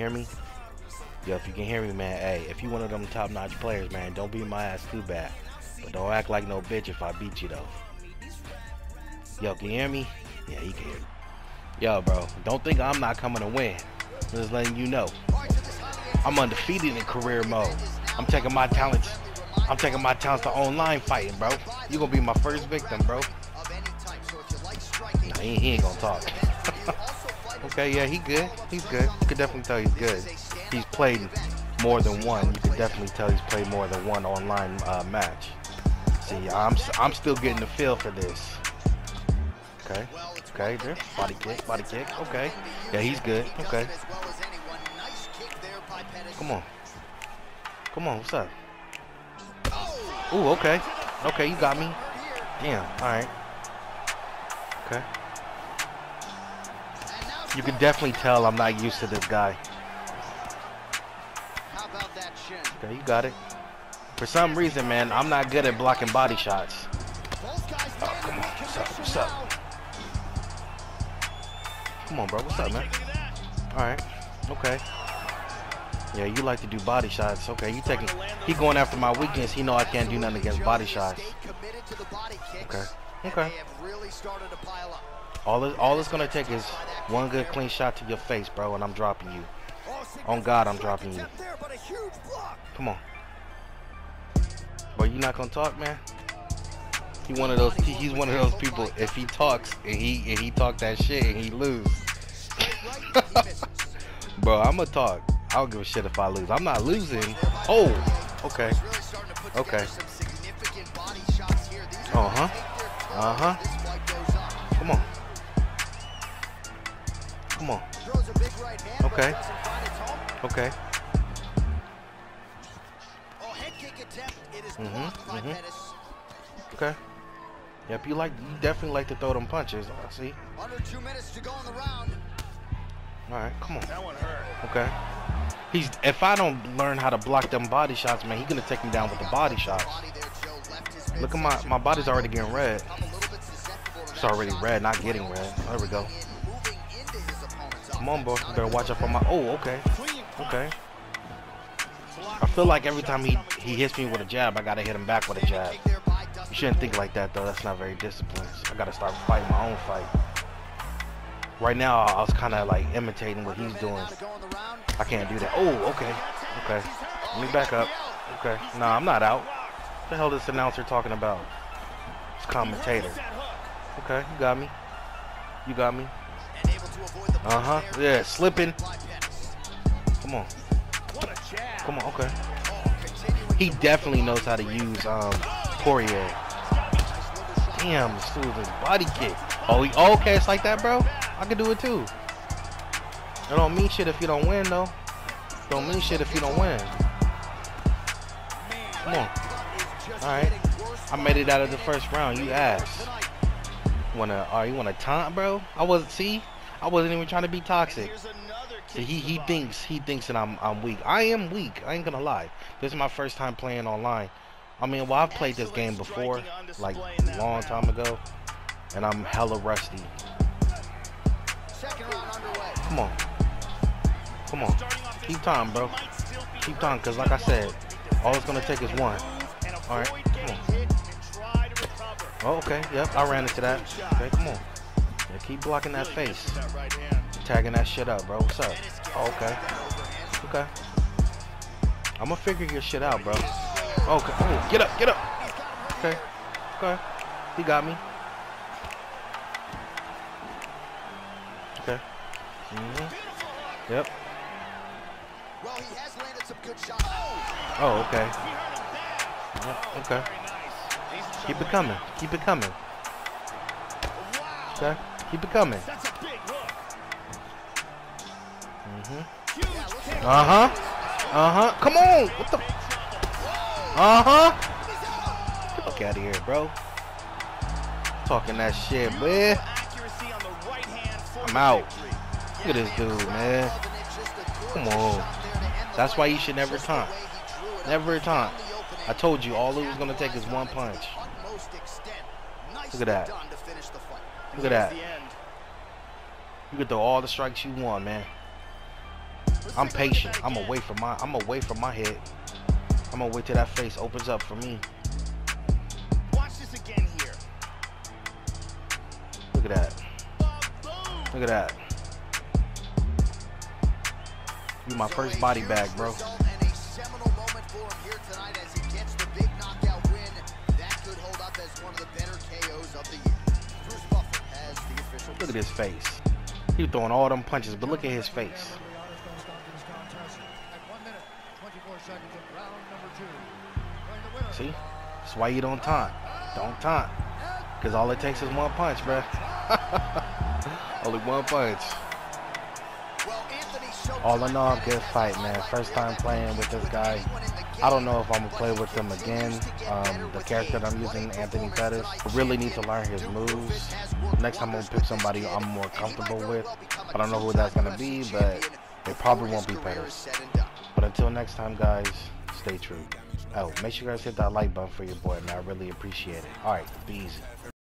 Hear me? Yo, if you can hear me, man, hey, if you one of them top-notch players, man, don't beat my ass too bad. But don't act like no bitch if I beat you, though. Yo, can you hear me? Yeah, he can hear me. Yo, bro, don't think I'm not coming to win. I'm just letting you know. I'm undefeated in career mode. I'm taking my talents. I'm taking my talents to online fighting, bro. You gonna be my first victim, bro. Nah, he, he ain't gonna talk. okay, yeah, he good. He's good. You could definitely tell he's good. He's played more than one. You could definitely tell he's played more than one online uh, match. See, I'm I'm still getting the feel for this. Okay. Okay, there. Body kick, body kick. Okay. Yeah, he's good. Okay. Come on. Come on, what's up? Ooh, okay. Okay, you got me. Damn, alright. Okay. You can definitely tell I'm not used to this guy. Okay, you got it. For some reason, man, I'm not good at blocking body shots. Oh, come on. What's up? What's up? Come on, bro. What's up, man? Alright. Okay. Yeah, you like to do body shots. Okay, you taking he going after my weakness. He know I can't do nothing against body shots. Okay. Okay. All it, all it's gonna take is one good clean shot to your face, bro, and I'm dropping you. On God, I'm dropping you. Come on. Bro, you not gonna talk, man? He one of those. He's one of those people. If he talks and he and he talk that shit and he lose, bro, I'ma talk. I don't give a shit if I lose. I'm not losing. Oh, okay, okay. Uh huh. Uh huh. Come on. Come on. Okay. Okay. Mm-hmm. Mm-hmm. Okay. Yep, you like you definitely like to throw them punches. I see. Under two minutes to go in the round. All right, come on. That one hurt. Okay. He's if I don't learn how to block them body shots, man, he's gonna take me down with the body shots. Look at my my body's already getting red. It's already red, not getting red. There we go. On, bro. You better watch out for my. Oh, okay. Okay. I feel like every time he he hits me with a jab, I gotta hit him back with a jab. You shouldn't think like that though. That's not very disciplined. I gotta start fighting my own fight. Right now, I was kind of like imitating what he's doing. I can't do that. Oh, okay, okay. Let me back up. Okay. Nah, I'm not out. What the hell is this announcer talking about? It's commentator. Okay, you got me. You got me. Uh huh. Yeah, slipping. Come on. Come on. Okay. He definitely knows how to use um Poirier. Damn, this dude's his body kick. Oh, he, oh, okay, it's like that, bro. I can do it too. It don't mean shit if you don't win, though. Don't mean shit if you don't win. Come on. All right. I made it out of the first round. You ass. Wanna? Are uh, you wanna taunt, bro? I wasn't. See, I wasn't even trying to be toxic. See, he he thinks he thinks that I'm I'm weak. I am weak. I ain't gonna lie. This is my first time playing online. I mean, well, I've played this game before, like a long time ago, and I'm hella rusty. Come on. Come on. Keep time, bro. Keep time, because like I said, all it's going to take is one. All right, come on. Oh, okay, yep, I ran into that. Okay, come on. Yeah, keep blocking that face. Tagging that shit up, bro. What's up? Oh, okay. Okay. I'm gonna figure your shit out, bro. Okay. Oh, get up, get up. Okay. Okay. He got me. Okay. Mm -hmm. Yep. Oh, okay. Yep, okay. Keep it coming. Keep it coming. Okay. Keep it coming. Mm-hmm. Uh-huh. Uh-huh. Come on. What the? Uh-huh. Get the fuck out of here, bro. Talking that shit, boy. I'm out. Look at this dude, man. Come on. That's why you should never taunt. Never taunt. I told you, all it was going to take is one punch. Look at that. Look at that. You can throw all the strikes you want, man. I'm patient. I'm away from my I'm away from my head. I'm gonna wait till that face opens up for me. Watch this again here. Look at that. Look at that. You my first body bag, bro. And a seminal moment for him here tonight as he gets the big knockout win. That could hold up as one of the better KOs of the year. Bruce Buffer has the official. Look at his face. He was throwing all them punches, but look at his face. See? That's why you don't taunt. Don't taunt. Because all it takes is one punch, bruh. Only one punch. All in all, good fight, man. First time playing with this guy. I don't know if I'm going to play with him again. Um, the character that I'm using, Anthony Pettis, really need to learn his moves. Next time I'm going to pick somebody I'm more comfortable with. I don't know who that's going to be, but it probably won't be Pettis. But until next time, guys, stay true. Oh, make sure you guys hit that like button for your boy, man. I really appreciate it. All right, be easy.